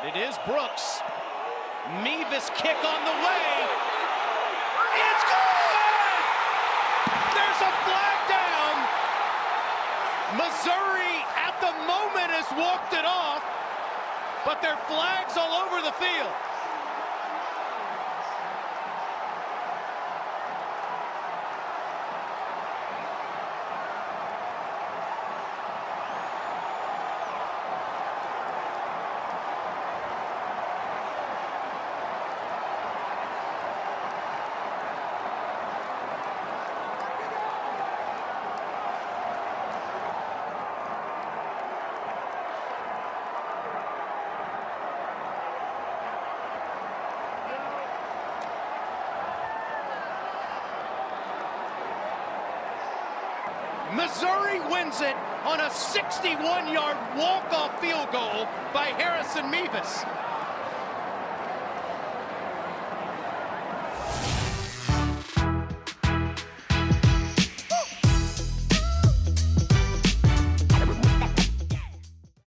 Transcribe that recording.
It is Brooks. Mevis kick on the way. It's good! There's a flag down. Missouri at the moment has walked it off, but there are flags all over the field. Missouri wins it on a 61-yard walk-off field goal by Harrison Mevis.